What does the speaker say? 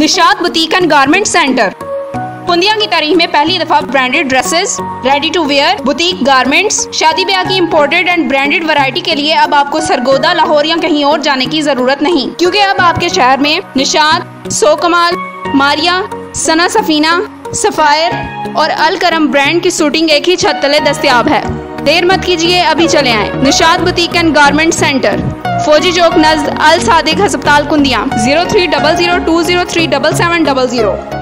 Nishad boutique and garment centre. पुंदिया की तारीख में पहली दफ़ा branded dresses ready to wear boutique garments शादी ब्याह की इम्पोर्टेड एंड ब्रांडेड वैरायटी के लिए अब आपको सरगोदा, लाहौर या कहीं और जाने की ज़रूरत नहीं। क्योंकि अब आपके शहर में निशाद सो कमाल मारिया, सना सफीना, सफायर और अल करम ब्रांड की शूटिंग एक ही छत तले दस्तियाब है। देर मत कीजिए, अभी चले आए। Nishad boutique and garment centre Fauji Chowk Naz al Sadiq हस्पताल Kundian. Zero three double zero two zero three double seven double zero.